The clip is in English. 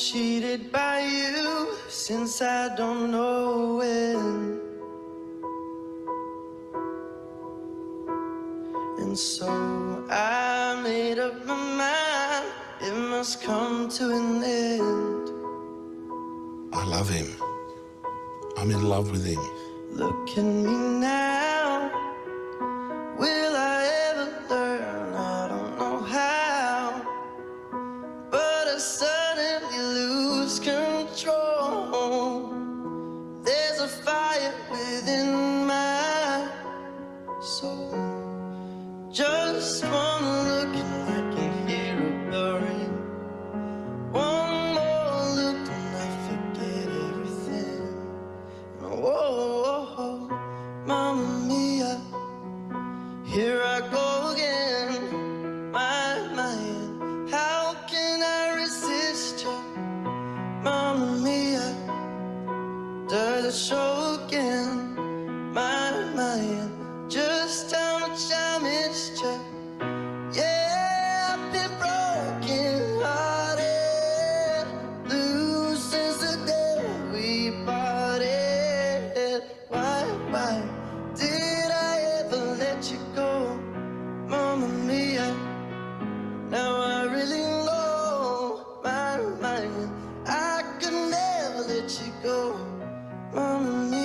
Cheated by you since I don't know when. And so I made up my mind, it must come to an end. I love him. I'm in love with him. Look at me now. Will I ever learn? I don't know how. But I There's a fire within my soul. Just wanna look and I can hear a blurring. One more look and I forget everything. Oh, oh, oh, Whoa, Mamma Mia, here it show again? My, man, just how much I missed you. Yeah, I've been broken hearted, blue since the day we parted. Why, why did I ever let you go, Mamma Mia? Now I really know, my, my, I could never let you go, Mama.